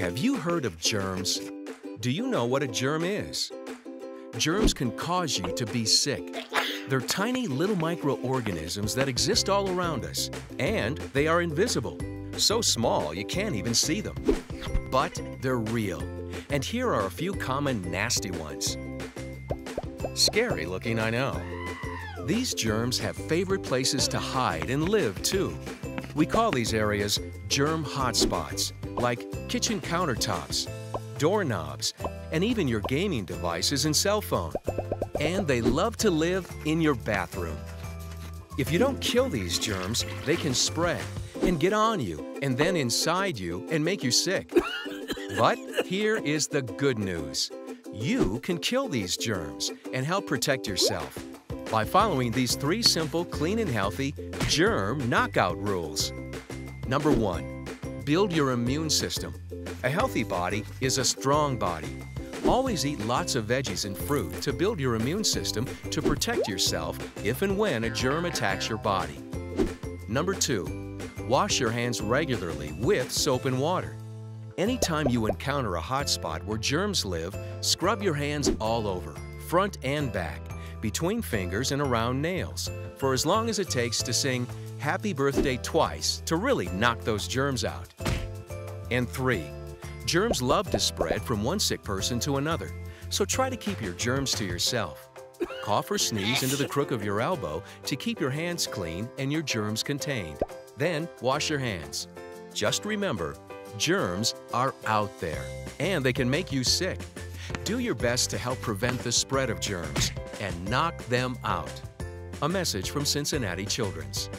Have you heard of germs? Do you know what a germ is? Germs can cause you to be sick. They're tiny little microorganisms that exist all around us, and they are invisible. So small you can't even see them. But they're real. And here are a few common nasty ones. Scary looking, I know. These germs have favorite places to hide and live, too. We call these areas germ hotspots, like kitchen countertops, doorknobs, and even your gaming devices and cell phone. And they love to live in your bathroom. If you don't kill these germs, they can spread and get on you and then inside you and make you sick. But here is the good news. You can kill these germs and help protect yourself by following these three simple, clean and healthy germ knockout rules. Number one, build your immune system. A healthy body is a strong body. Always eat lots of veggies and fruit to build your immune system to protect yourself if and when a germ attacks your body. Number two, wash your hands regularly with soap and water. Anytime you encounter a hot spot where germs live, scrub your hands all over, front and back, between fingers and around nails, for as long as it takes to sing Happy Birthday twice to really knock those germs out. And three, germs love to spread from one sick person to another, so try to keep your germs to yourself. Cough or sneeze into the crook of your elbow to keep your hands clean and your germs contained. Then wash your hands. Just remember, germs are out there, and they can make you sick. Do your best to help prevent the spread of germs and knock them out. A message from Cincinnati Children's.